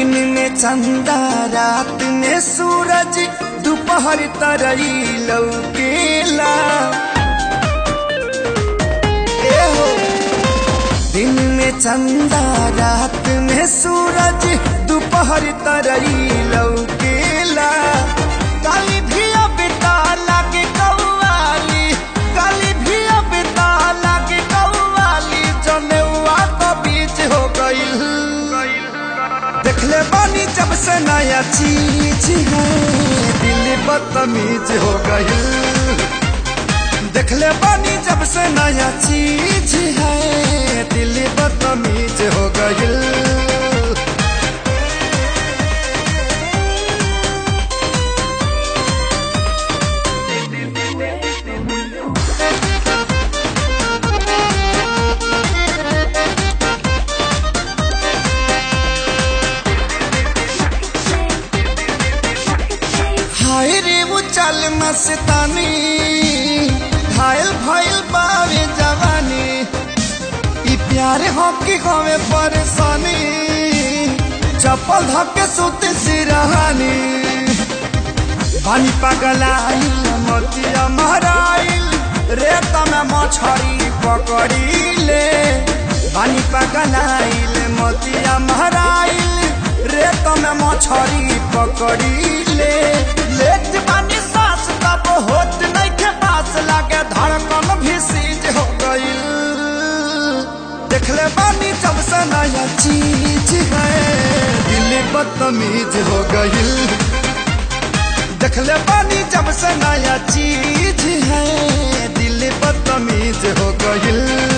चंदा, रात में सूरज, दोपहर तरई लौकेला दिन में चंदा, रात में सूरज, दोपहर तरई लौकेला देखले बानी जब से नया चीज़ है। दिल बदतमीज हो गई। देखले बानी जब से नया चीज़ है। दिल बदतमीज हो गई। चल मस्तानी, घायल भइल बावे जवानी। ई प्यार हो की हमें परेशानी, चप्पल धक्के सुते सिरहानी। पानी पगलाइल मोतिया महराइल रेत में मछरी पकड़ीले। पानी पगलाइल मोतिया महराइल रेत में मछरी पकड़ीले। नया चीज़ है। दिल बदतमीज हो गई। देखले पानी जब से नया चीज़ है। दिल बदतमीज हो गई।